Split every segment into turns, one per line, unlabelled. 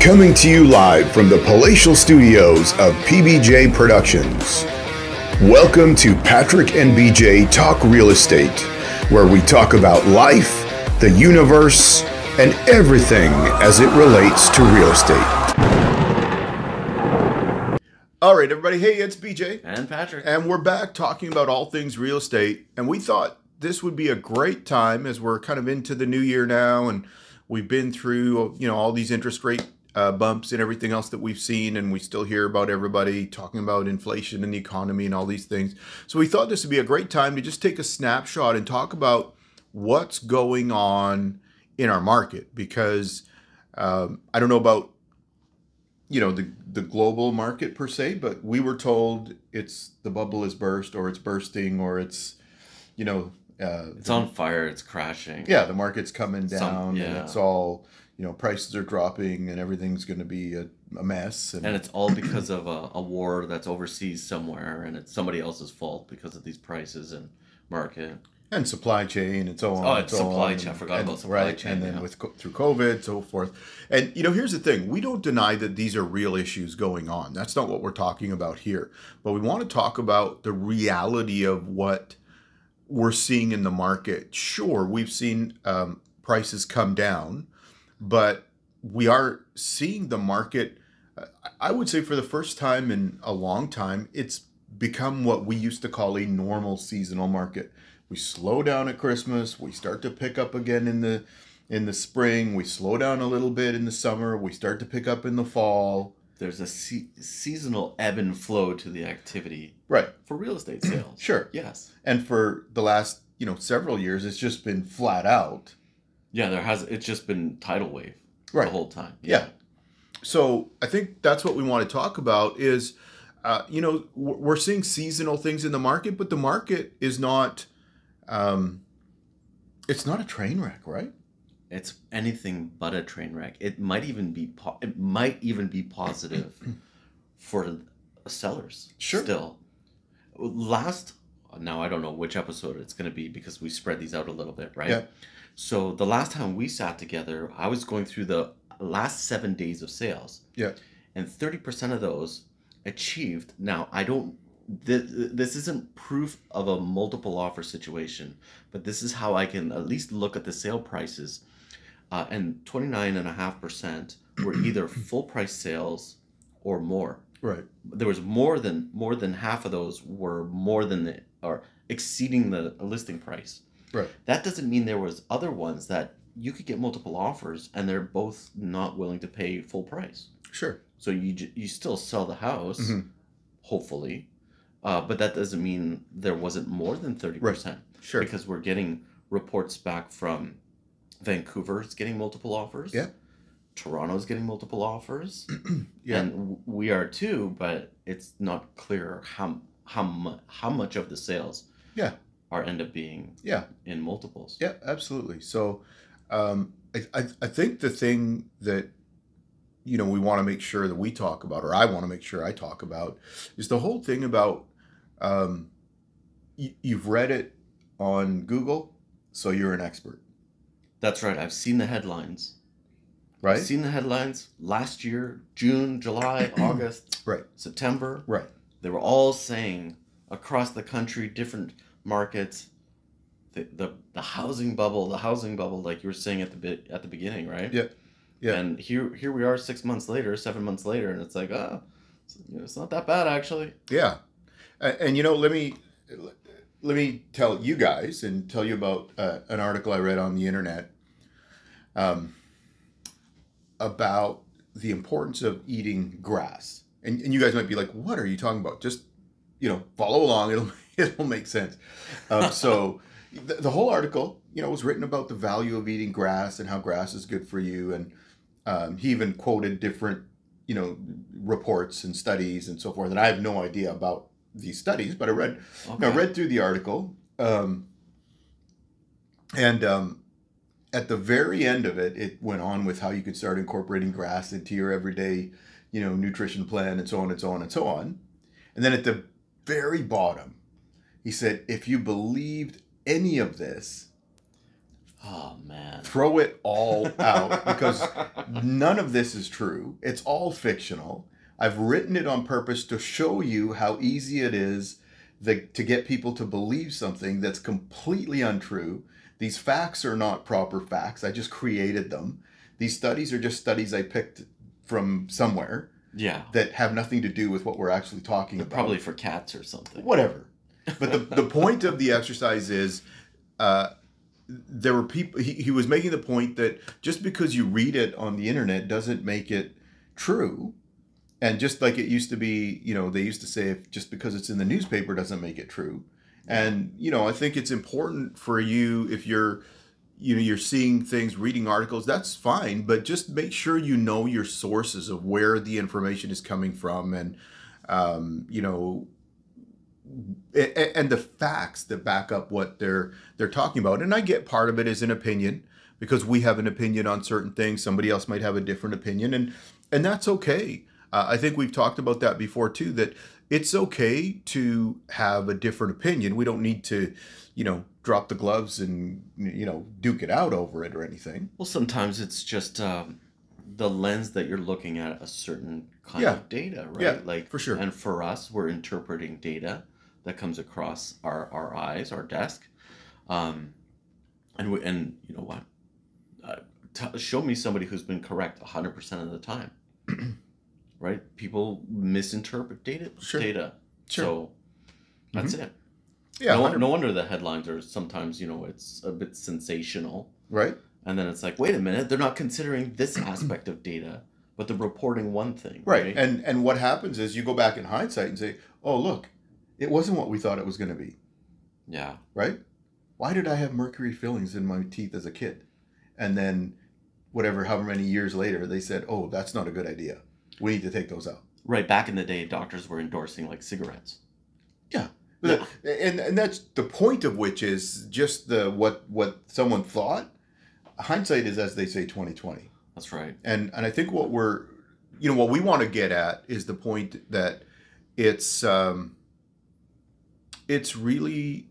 Coming to you live from the palatial studios of PBJ Productions. Welcome to Patrick and BJ Talk Real Estate, where we talk about life, the universe, and everything as it relates to real estate. All right, everybody. Hey, it's BJ.
And Patrick.
And we're back talking about all things real estate. And we thought this would be a great time as we're kind of into the new year now and we've been through, you know, all these interest rate uh, bumps and everything else that we've seen. And we still hear about everybody talking about inflation and the economy and all these things. So we thought this would be a great time to just take a snapshot and talk about what's going on in our market because um, I don't know about you know the the global market per se, but we were told it's the bubble is burst or it's bursting or it's you know uh,
it's on fire. It's crashing.
yeah the market's coming
Some-
down and it's all you know prices are dropping and everything's going to be a, a mess and,
And it's all because of a, a war that's overseas somewhere, and it's somebody else's fault because of these prices and market.
and supply chain and so on.
Oh, it's
so
supply
on,
chain. I forgot
and-
about supply
right,
chain,
And then
yeah.
with through COVID, so forth. And you know, here's the thing: we don't deny that these are real issues going on. That's not what we're talking about here. But we want to talk about the reality of what we're seeing in the market. Sure, we've seen um, prices come down, but we are seeing the market. I would say for the first time in a long time, it's become what we used to call a normal seasonal market. We slow down at Christmas. We start to pick up again in the in the spring. We slow down a little bit in the summer. We start to pick up in the fall.
There's a se- seasonal ebb and flow to the activity
Right.
for real estate sales.
Sure.
Yes.
And for the last you know several years, it's just been flat out.
Yeah, there has. It's just been tidal wave
Right.
the whole time.
Yeah. So I think that's what we want to talk about is, uh, you know, we're we're seeing seasonal things in the market, but the market is not, um, it's not a train wreck, right?
It's anything but a train wreck. It might even be. Po- it might even be positive for sellers.
Sure.
Still, last. Now I don't know which episode it's going to be because we spread these out a little bit, right?
Yeah.
So the last time we sat together, I was going through the last seven days of sales,
Yeah.
and thirty percent of those achieved. Now I don't. Th- this isn't proof of a multiple offer situation, but this is how I can at least look at the sale prices. Uh, and 29.5% were either full price sales or more.
Right.
There was more than more than half of those were more than the or exceeding the listing price.
Right.
That doesn't mean there was other ones that you could get multiple offers and they're both not willing to pay full price.
Sure.
So you you still sell the house,
Mhm.
hopefully, uh, but that doesn't mean there wasn't more than thirty percent
Sure.
because we're getting reports back from Vancouver's getting multiple offers.
Yeah.
Toronto's getting multiple offers,
Yeah.
and we are too. But it's not clear how how mu- how much of the sales
Yeah.
are end up being
Yeah.
in multiples.
Yeah, absolutely. So, um, I, I, I think the thing that you know we want to make sure that we talk about, or I want to make sure I talk about, is the whole thing about um, you, you've read it on Google, so you're an expert,
That's right. I've seen the headlines.
right?
I've seen the headlines last year, June, July, August,
Right.
September.
Right.
They were all saying across the country, different markets, the, the, the housing bubble, the housing bubble, like you were saying at the bit at the beginning, right?
Yeah. Yeah.
And here here we are, six months later, seven months later, and it's like, ah, it's, you know, it's not that bad actually.
Yeah, and, and you know, let me let me tell you guys and tell you about uh, an article I read on the internet um, about the importance of eating grass. And, and you guys might be like, "What are you talking about?" Just you know, follow along; it'll it'll make sense. Um, so, the, the whole article, you know, was written about the value of eating grass and how grass is good for you, and um, he even quoted different you know reports and studies and so forth and i have no idea about these studies but i read
Okay.
I read through the article um, and um, at the very end of it it went on with how you could start incorporating grass into your everyday you know nutrition plan and so on and so on and so on and then at the very bottom he said if you believed any of this
Oh man.
throw it all out because none of this is true. It's all fictional. I've written it on purpose to show you how easy it is the, to get people to believe something that's completely untrue. These facts are not proper facts. I just created them. These studies are just studies I picked from somewhere
yeah.
that have nothing to do with what we're actually talking
They're
about.
probably for cats or something.
whatever. But the, the point of the exercise is uh, there were people, he, he was making the point that just because you read it on the internet doesn't make it true. And just like it used to be, you know, they used to say if just because it's in the newspaper doesn't make it true. And, you know, I think it's important for you if you're, you know, you're seeing things, reading articles, that's fine, but just make sure you know your sources of where the information is coming from and, um, you know, and the facts that back up what they're they're talking about. And I get part of it is an opinion because we have an opinion on certain things. Somebody else might have a different opinion, and and that's okay. Uh, I think we've talked about that before too. That it's okay to have a different opinion. We don't need to, you know, drop the gloves and you know duke it out over it or anything.
Well, sometimes it's just um, the lens that you're looking at a certain kind
Yeah.
of data, right?
Yeah,
like
for sure.
And for us, we're interpreting data that comes across our, our eyes, our desk, um, and we, and you know what? Uh, t- show me somebody who's been correct hundred percent of the time, right? People misinterpret data.
Sure.
Data.
Sure.
So that's it.
Yeah,
no, no wonder the headlines are sometimes you know it's a bit sensational.
right.
And then it's like, wait a minute, they're not considering this aspect of data, but they're reporting one thing.
Right. And and what happens is you go back in hindsight and say, "Oh, look, it wasn't what we thought it was going to be."
yeah.
right? Why did I have mercury fillings in my teeth as a kid? And then, whatever, however many years later, they said, oh, that's not a good idea. We need to take those out.
Right. Back in the day, doctors were endorsing like cigarettes.
But- And, and that's the point of which is just the what what someone thought. Hindsight is, as they say, twenty twenty.
That's right.
And and I think what we're, you know, what we want to get at is the point that it's um, it's really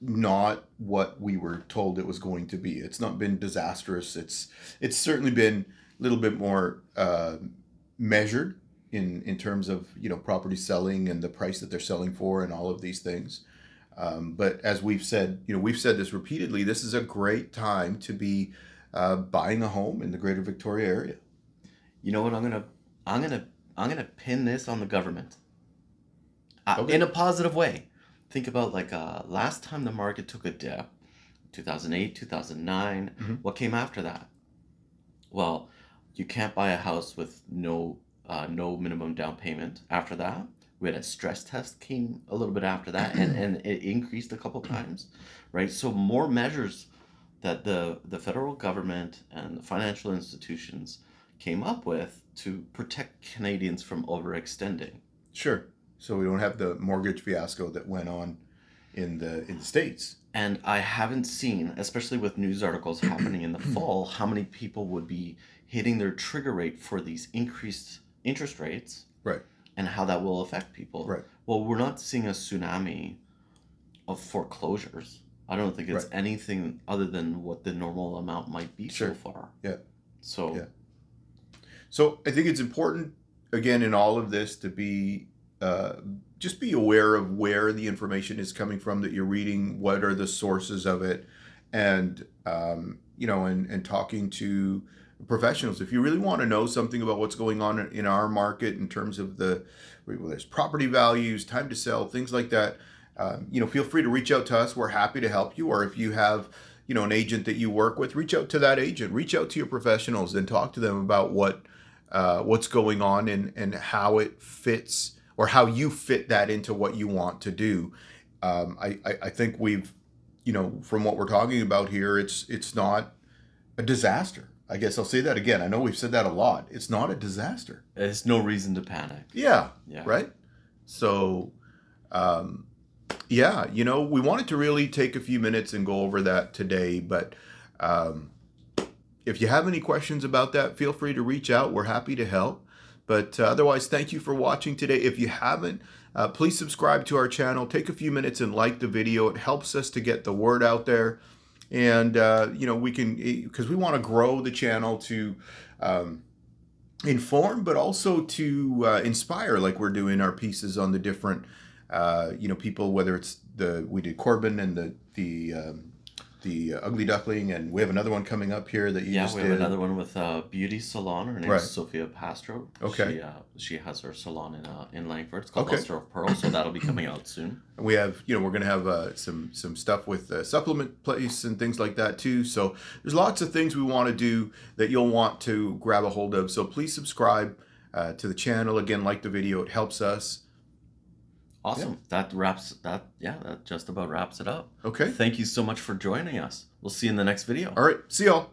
not what we were told it was going to be. It's not been disastrous. It's it's certainly been a little bit more uh, measured in in terms of you know property selling and the price that they're selling for and all of these things. Um, but as we've said, you know, we've said this repeatedly. This is a great time to be uh, buying a home in the Greater Victoria area.
You know what? I'm gonna, I'm gonna, I'm gonna pin this on the government. Uh,
Okay.
In a positive way. Think about like uh, last time the market took a dip, 2008, 2009.
Mhm.
What came after that? Well, you can't buy a house with no uh, no minimum down payment. After that, we had a stress test came a little bit after that, and, and it increased a couple times, right? So more measures that the the federal government and the financial institutions came up with to protect Canadians from overextending.
Sure. So we don't have the mortgage fiasco that went on in the in the states.
And I haven't seen, especially with news articles happening in the fall, how many people would be hitting their trigger rate for these increased interest rates.
Right.
And how that will affect people.
Right.
Well, we're not seeing a tsunami of foreclosures. I don't think it's
Right.
anything other than what the normal amount might be
Sure.
so far.
Yeah.
So
Yeah. So I think it's important, again, in all of this, to be uh, just be aware of where the information is coming from that you're reading. What are the sources of it, and um, you know, and and talking to professionals. If you really want to know something about what's going on in our market in terms of the whether there's property values, time to sell, things like that, um, you know, feel free to reach out to us. We're happy to help you. Or if you have you know an agent that you work with, reach out to that agent. Reach out to your professionals and talk to them about what uh, what's going on and and how it fits or how you fit that into what you want to do. Um, I, I I think we've you know from what we're talking about here, it's it's not a disaster. I guess I'll say that again. I know we've said that a lot. It's not a disaster.
there's no reason to panic.
Yeah,
Yeah.
right? So, um, yeah, you know, we wanted to really take a few minutes and go over that today. But um, if you have any questions about that, feel free to reach out. We're happy to help. But uh, otherwise, thank you for watching today. If you haven't, uh, please subscribe to our channel. Take a few minutes and like the video. It helps us to get the word out there. And uh, you know we can because we want to grow the channel to um, inform, but also to uh, inspire, like we're doing our pieces on the different uh, you know people, whether it's the we did Corbin and the the um, the uh, Ugly Duckling, and we have another one coming up here that you
yeah,
just
we have
did.
another one with uh, Beauty Salon. Her name
Right.
is Sophia Pastro.
Okay.
She, uh, she has her salon in uh, in Langford. It's called
Okay.
Luster of Pearl, so that'll be coming out soon.
And we have you know we're going to have uh, some some stuff with uh, supplement place and things like that too so there's lots of things we want to do that you'll want to grab a hold of so please subscribe uh, to the channel again like the video it helps us
Awesome. That wraps that. Yeah, that just about wraps it up.
okay
Thank you so much for joining us. We'll see you in the next video.
all right see y'all